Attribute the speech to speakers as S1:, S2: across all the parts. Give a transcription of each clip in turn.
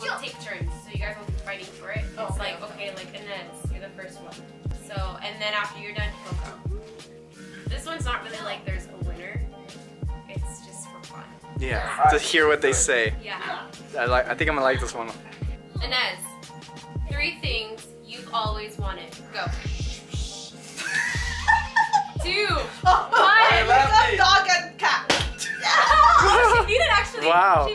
S1: we'll take turns, so you guys will be fighting for it.
S2: Oh,
S1: It's
S2: okay,
S1: like,
S2: okay.
S1: okay, like Inez, you're the first one. So, and then after you're done, he'll. This one's not really like there's a winner. It's just for fun.
S3: Yeah, to hear what they say.
S1: Yeah.
S3: I like. I think I'm gonna like this one.
S1: Inez, three things you've always wanted. Go. Two.
S2: Oh,
S1: One.
S4: love.
S2: Dog and cat.
S1: Oh, she beat it actually.
S3: Wow.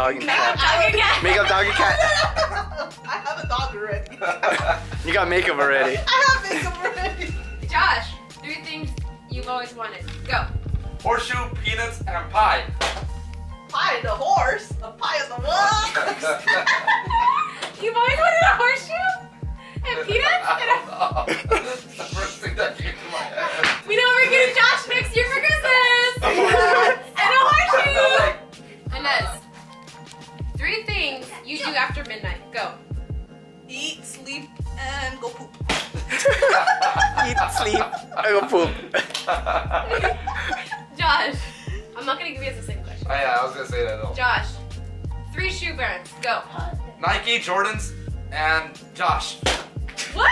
S2: Dog,
S3: Dog
S2: and
S3: and
S2: cat.
S1: Dog.
S3: Make up dog and cat.
S2: I have a dog already.
S3: You got makeup already.
S2: I have makeup already.
S1: Josh, three things you've always wanted. Go.
S4: Horseshoe, peanuts, and pie.
S2: Pie in the horse. A pie in the what?
S1: You've always wanted a horseshoe? And peanuts? And a...
S4: Nike, Jordans, and Josh.
S1: What?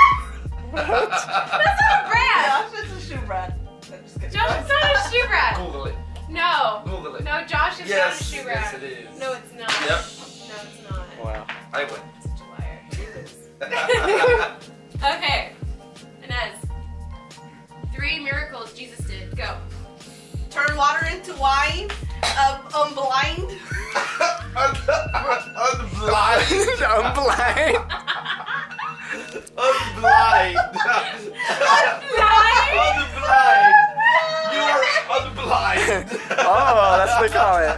S1: That's not a brand!
S2: Josh is a shoe brand. I'm just kidding.
S1: Josh is not a shoe brand.
S4: Google it.
S1: No.
S4: Google it.
S1: No, Josh is
S4: yes,
S1: not a shoe brand.
S4: yes it is.
S1: No, it's not.
S4: Yep.
S1: No, it's not.
S3: Wow.
S4: I win.
S1: Such a liar. Okay. Inez. Three miracles Jesus did. Go.
S2: Turn water into wine. Um, um
S4: I'm blind.
S3: I'm blind.
S4: Blind? You are unblind.
S3: oh, that's the comment.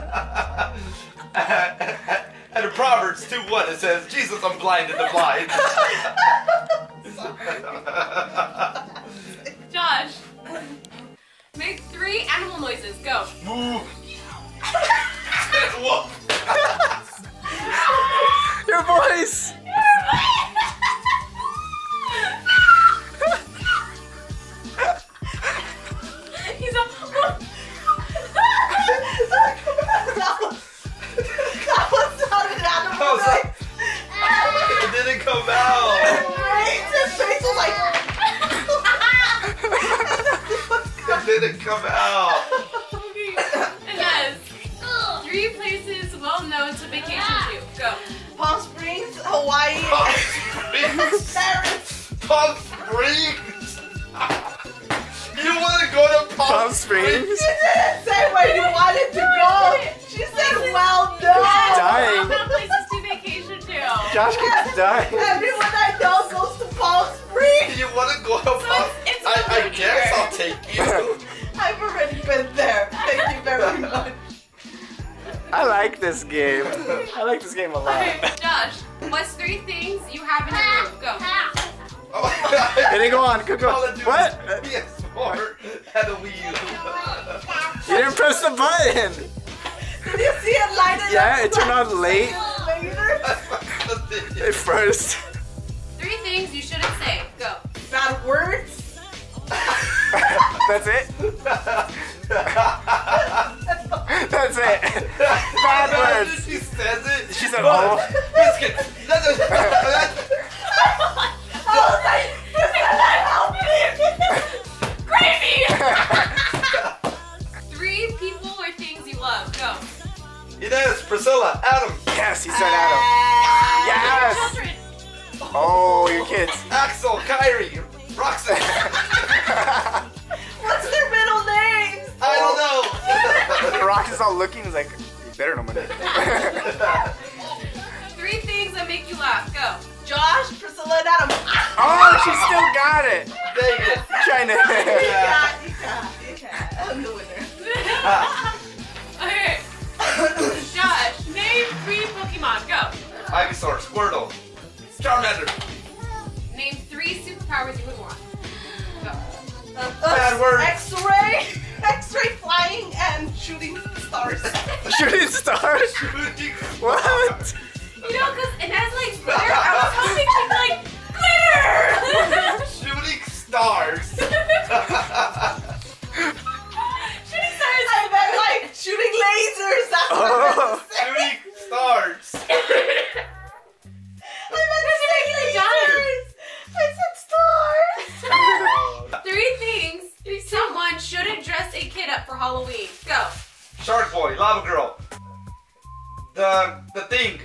S4: and in Proverbs 2 1 it says, Jesus, I'm blind in the blind.
S1: Josh. Make three animal noises. Go.
S4: Moo. Wolf.
S2: Noise.
S4: it didn't come out.
S2: His face was like.
S4: It didn't come out.
S1: Inez. Three places well known to vacation to. Go.
S2: Palm Springs, Hawaii,
S4: Palm Springs.
S2: Paris.
S4: Palm Springs. You want to go to Palm,
S3: Palm Springs.
S2: She didn't say where you wanted to go. She said, well, no.
S3: Dying.
S1: Well known places to vacation to.
S3: Josh keeps dying.
S2: Everyone I know goes to Palm Springs.
S4: You want to go to Palm
S1: it's- it's
S4: I, I guess. I'll take you.
S2: I've already been there. Thank you very much.
S3: I like this game. I like this game a lot.
S1: Okay, Josh. What's three things you have in your room? Go.
S4: Oh,
S3: It didn't go on. Go,
S4: Call
S3: go. What?
S4: PS4 and a Wii U.
S3: You didn't press the button.
S2: Did you see it light up?
S3: Yeah, it turned on late
S2: later?
S3: at first.
S1: Three things you shouldn't say. Go.
S2: Bad words.
S3: That's it. That's it. Bad words.
S4: She says it.
S3: She said, "Oh."
S4: Biscuit. That's a-
S2: I was like, this is.
S1: Gravy! Three people or things you love. Go.
S4: Inez, Priscilla, Adam,
S3: Yes, he said Adam. Yes.
S1: Children.
S3: Oh, your kids.
S4: Axel, Kyrie, Roxanne.
S3: Rock is all looking. He's like, you better know my name.
S1: Three things that make you laugh. Go.
S2: Josh, Priscilla, and Adam.
S3: oh, she still got it.
S4: Dang it.
S3: Trying
S2: You got, you got, you got. I'm the winner.
S1: okay. Josh, name three Pokemon. Go.
S4: Ivysaur, Squirtle, Charmander.
S1: Name three superpowers you would want. Go.
S2: Uh, uh,
S4: Bad words.
S2: X-ray, X-ray flying and shooting stars.
S3: Shooting stars.
S4: Shooting
S3: What?
S4: Shark Boy, Lava Girl. The the thing.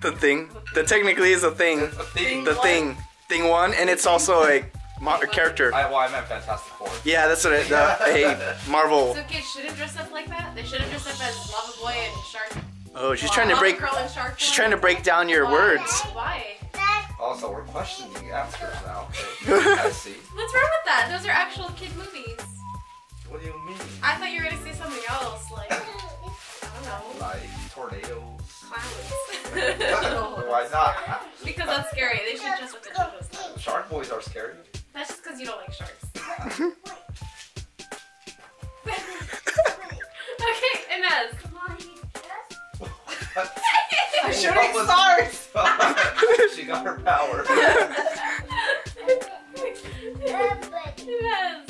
S3: The thing. That technically is a thing.
S4: The thing.
S3: The thing. Thing one, and it's also a, mo- character.
S4: I, well, I meant Fantastic Four.
S3: Yeah, that's what it. The, a Marvel.
S1: So kids shouldn't dress up like that. They shouldn't dress up as Lava Boy and Shark.
S3: Oh, she's trying to break.
S1: Shark
S3: She's trying to break down your
S1: Why?
S3: words.
S1: Why?
S4: Also, we're questioning answers now. Okay. I see.
S1: What's wrong with that? Those are actual kid movies.
S4: Why not?
S1: because that's scary. They should dress up the children's clothes.
S4: Shark boys are scary.
S1: That's just because you don't like sharks. okay, Inez.
S2: I'm shooting stars.
S4: she got her power.
S1: Inez.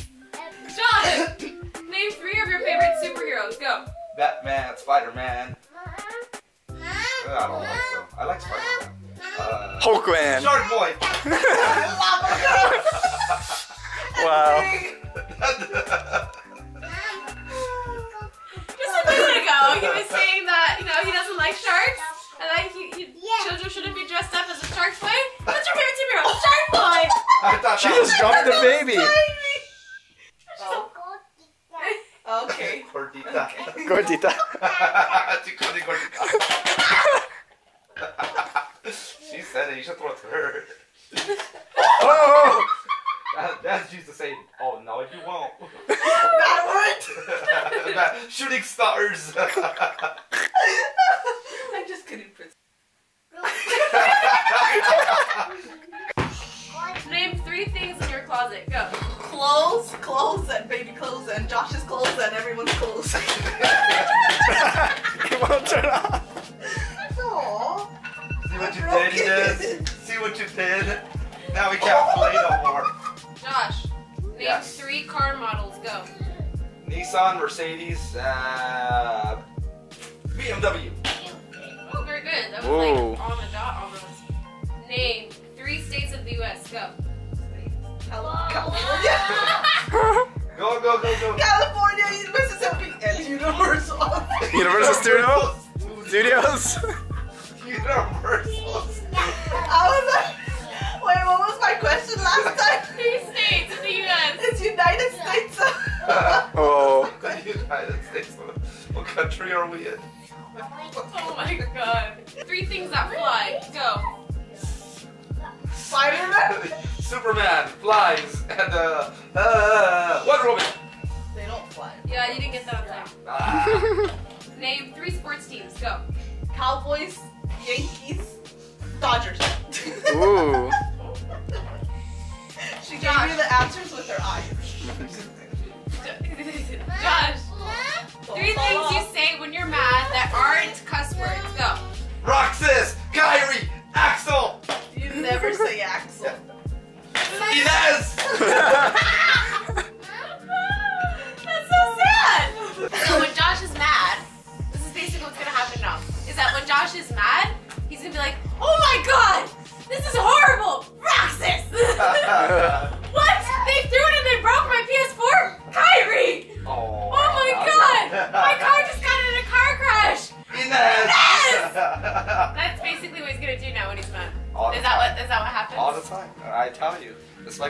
S1: Josh, name three of your favorite superheroes. Go.
S4: Batman, Spider Man. I don't like them. I like Spider Man. Uh,
S3: Hulkman.
S4: Shark Boy.
S3: Wow.
S1: Just a minute ago, he was saying that you know he doesn't like sharks, and that he, he, children shouldn't be dressed up as a shark boy. What's your favorite superhero? Shark boy.
S4: I thought
S3: She just
S4: was
S3: dropped the baby.
S2: Okay.
S4: Gordita.
S3: Gordita.
S4: Gordita. she said it. You should throw it to her.
S3: Oh!
S4: That, that's used to say, oh no, you won't.
S2: That
S4: That- Shooting stars.
S2: I'm just kidding, Prince.
S1: Name three things in your closet. Go.
S2: Clothes, clothes, and baby clothes, and Josh's clothes, and everyone's clothes.
S3: it won't turn on.
S2: Aww.
S4: See what you
S2: Broken.
S4: did, See what you did? Now we can't play no more.
S1: Josh, name
S4: Yes.
S1: three car models. Go.
S4: Nissan, Mercedes, uh, BMW.
S1: Oh, very good. That was
S3: Whoa.
S1: like on the dot almost. Name three states of the U.S. Go.
S2: Cal- California.
S4: Go, go, go, go.
S2: California, Mississippi, and Universal.
S3: Universal Studio Studios.
S4: Universal. Country are we in?
S1: Oh my god. Three things that fly. Go.
S2: Spider-Man.
S4: Superman flies and uh, uh, Wonder Woman.
S2: They don't fly.
S1: Yeah, you didn't get that on time.
S4: Ah,
S1: Name three sports teams. Go.
S2: Cowboys, Yankees, Dodgers.
S3: Ooh.
S2: she gave
S1: Josh.
S2: me the answers with her eyes.
S1: Josh, three things you say when you're mad that aren't cuss words. Go.
S4: Roxas, Kyrie, Axel,
S2: You never say Axel.
S4: Inez.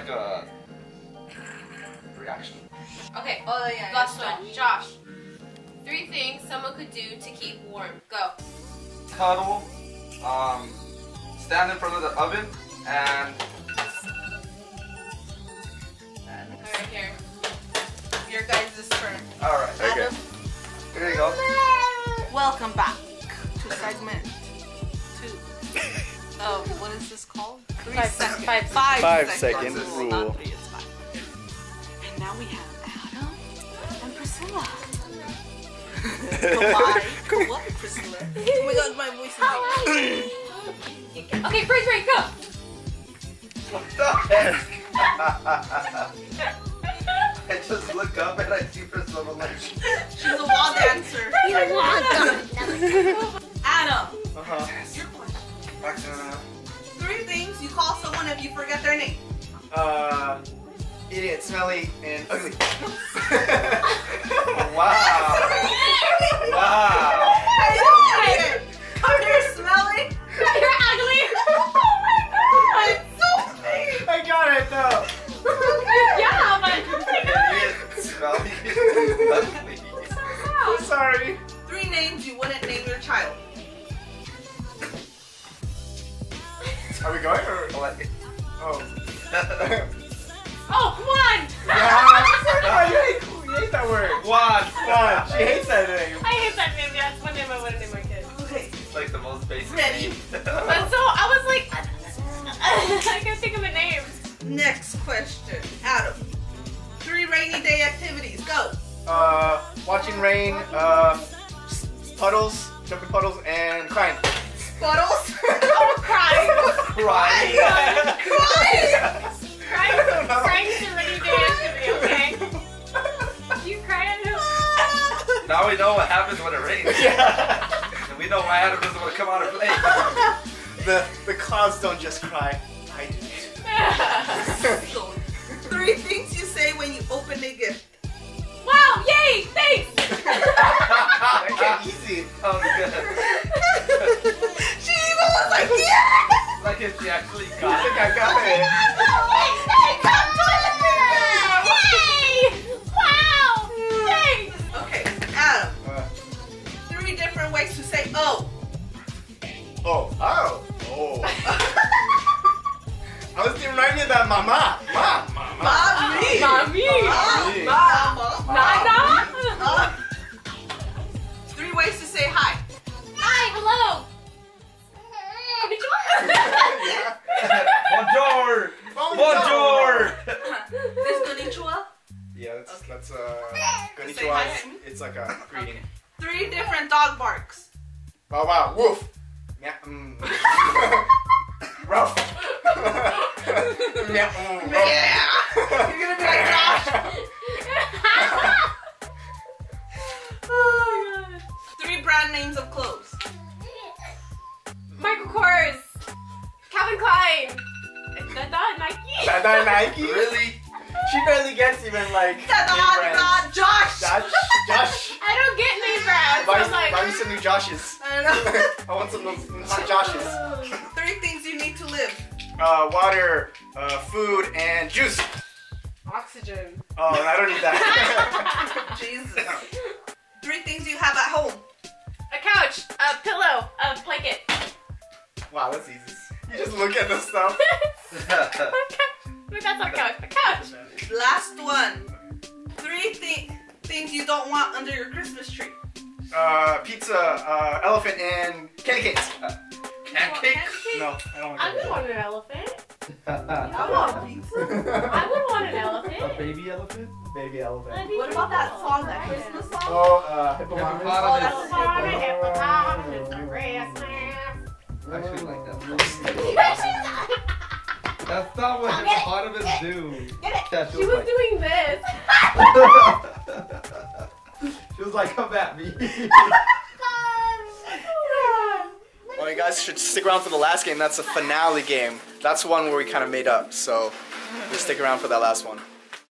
S1: like a
S4: reaction.
S1: Okay.
S2: Oh yeah.
S1: Last one, Josh. Three things someone could do to keep warm. Go.
S4: Cuddle, um, stand in front of the oven, and
S1: Right here.
S2: Your guys' turn.
S4: all right.
S3: Okay.
S2: Adam,
S4: Here you go.
S2: welcome back to segment two. Oh, what is this called? Three
S1: Five-
S2: seconds.
S1: five-
S2: five,
S3: Five
S2: seconds.
S3: second
S2: It's
S3: rule.
S2: Not three, it's five. And now we have Adam and Priscilla. Goodbye. on, Priscilla. Oh my god, my voice is
S1: Okay, break, break, go.
S4: What the heck? I just look up and I see Priscilla like.
S2: She's a wall dancer. Adam,
S4: Uh-huh.
S2: your question.
S4: Uh,
S2: Three things you call someone if you forget their name.
S4: uh,
S5: idiot, smelly, and ugly.
S4: Wow. Wow.
S2: Come here, smelly.
S1: You're ugly. Oh my god.
S2: So mean.
S5: I got it though.
S1: Yeah, but oh my god.
S4: Idiot, smelly,
S2: Next question. Adam. Three rainy day activities. Go.
S5: Uh, watching rain, uh, puddles, jumping puddles, and crying.
S2: Puddles.
S1: Oh, crying.
S4: Crying.
S2: Crying.
S1: Crying, crying is a rainy day activity, okay? You cry at home?
S4: Now we know what happens when it rains.
S5: yeah.
S4: And we know why Adam doesn't want to come out and play.
S5: The the clouds don't just cry. I
S2: three things you say when you open a gift.
S1: wow, yay, thanks!
S5: I get easy.
S4: Oh, good.
S2: she even was like, yeah.
S4: Like if she actually
S5: I
S4: got
S5: think
S4: it.
S5: I got it.
S1: Yay! Wow! Thanks!
S2: Okay, Adam.
S5: Uh,
S2: Three different ways to say oh.
S5: oh, oh, oh. Reminded of that mama. Ma, mama.
S1: Nana!
S2: Three ways to say hi.
S1: Hi, hello!
S4: Bonjour.
S5: Bonjour.
S4: Bonjour.
S2: This konnichiwa.
S5: Yeah, that's that's uh, konnichiwa. is- It's like a greeting.
S2: Three different dog barks.
S5: Wow, wow, woof. Yeah, mm. Rough. yeah, rough.
S2: You're gonna be like Josh.
S1: oh my god.
S2: Three brand names of clothes.
S1: Michael Kors! Calvin Klein! Dada, Nike!
S5: Dada Nike.
S4: Really?
S5: She barely gets even like
S2: Da da
S5: name brands.
S2: da Josh.
S5: Josh, Josh.
S1: I don't get name brands.
S5: Buy,
S1: I'm like,
S5: buy me some new Joshes.
S2: I know.
S5: I want some new Joshes. Uh, water, uh, food, and juice.
S1: Oxygen.
S5: Oh, I don't need that.
S2: Jesus. Three things you have at home.
S1: A couch, a pillow, a blanket.
S5: wow, that's easy. You just look at the stuff.
S1: Wait, that's not a couch. A couch.
S2: Last one. Three thi- things you don't want under your Christmas tree.
S5: Uh, pizza, uh, elephant, and candy canes.
S4: Pancakes?
S5: No, I don't want
S1: I would want an elephant.
S2: I want pizza.
S1: I would want an elephant.
S3: A baby elephant? Baby elephant.
S2: What about that song, that Christmas song?
S5: Oh, uh, hippopotamus.
S2: Oh, that's
S1: Hippopotamus, hippopotamus, Christmas.
S3: I actually like that. That's not what hippopotamus do.
S1: Get it?
S3: Yeah,
S1: She was doing this.
S3: she was like, come at me.
S5: Well, you guys should stick around for the last game. That's a finale game. That's one where we kind of made up. So just stick around for that last one.